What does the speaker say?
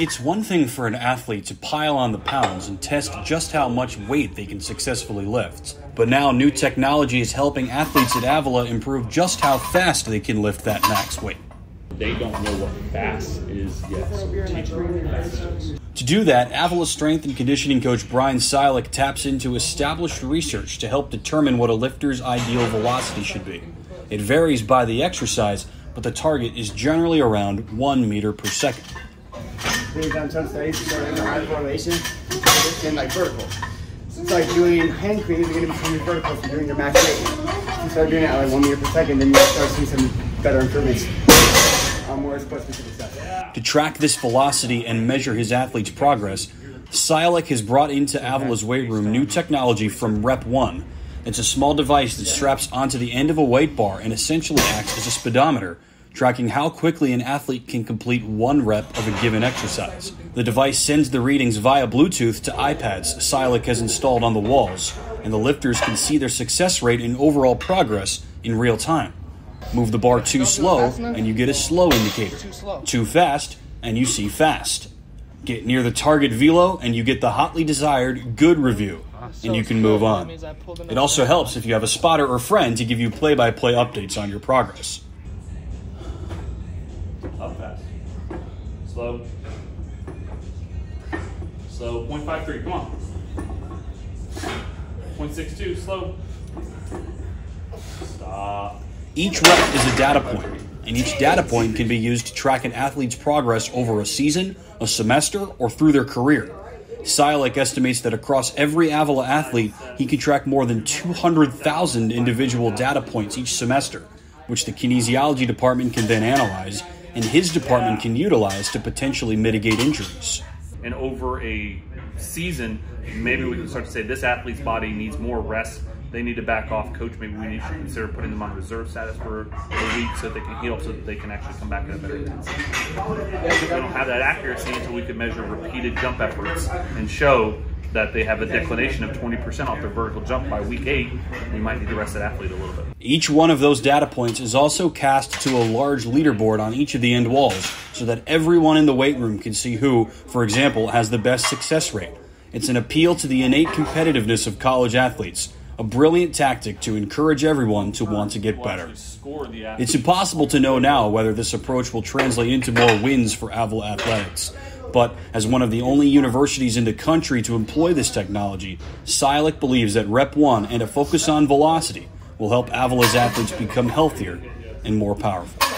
It's one thing for an athlete to pile on the pounds and test just how much weight they can successfully lift. But now new technology is helping athletes at Avila improve just how fast they can lift that max weight. They don't know what fast is yet, so we're teaching them what fast is. To do that, Avila strength and conditioning coach Brian Ciolek taps into established research to help determine what a lifter's ideal velocity should be. It varies by the exercise, but the target is generally around 1 meter per second. We've done some studies showing the high correlation in like vertical. So it's like doing hang cleans, you're gonna become vertical if you're doing your max weight. If you start doing it at like one meter per second, then you'll start seeing some better improvements um, on stuff. To track this velocity and measure his athlete's progress, Ciolek has brought into Avila's weight room new technology from RepOne. It's a small device that straps onto the end of a weight bar and essentially acts as a speedometer, tracking how quickly an athlete can complete one rep of a given exercise. The device sends the readings via Bluetooth to iPads Ciolek has installed on the walls, and the lifters can see their success rate and overall progress in real time. Move the bar too slow, and you get a slow indicator. Too fast, and you see fast. Get near the target velo, and you get the hotly desired good review, and you can move on. It also helps if you have a spotter or friend to give you play by play updates on your progress. Slow. Slow. 0.53, come on. 0.62, slow. Stop. Each rep is a data point, and each data point can be used to track an athlete's progress over a season, a semester, or through their career. Ciolek estimates that across every Avila athlete, he can track more than 200,000 individual data points each semester, which the kinesiology department can then analyze and his department can utilize to potentially mitigate injuries. And over a season, maybe we can start to say this athlete's body needs more rest. They need to back off. Coach, maybe we need to consider putting them on reserve status for a week so they can heal, so that they can actually come back at a better intensity. We don't have that accuracy until we can measure repeated jump efforts and show that they have a declination of 20% off their vertical jump by week eight. We might need to rest that athlete a little bit. Each one of those data points is also cast to a large leaderboard on each of the end walls so that everyone in the weight room can see who, for example, has the best success rate. It's an appeal to the innate competitiveness of college athletes, a brilliant tactic to encourage everyone to want to get better. It's impossible to know now whether this approach will translate into more wins for Avila Athletics. But as one of the only universities in the country to employ this technology, Ciolek believes that RepOne and a focus on velocity will help Avila's athletes become healthier and more powerful.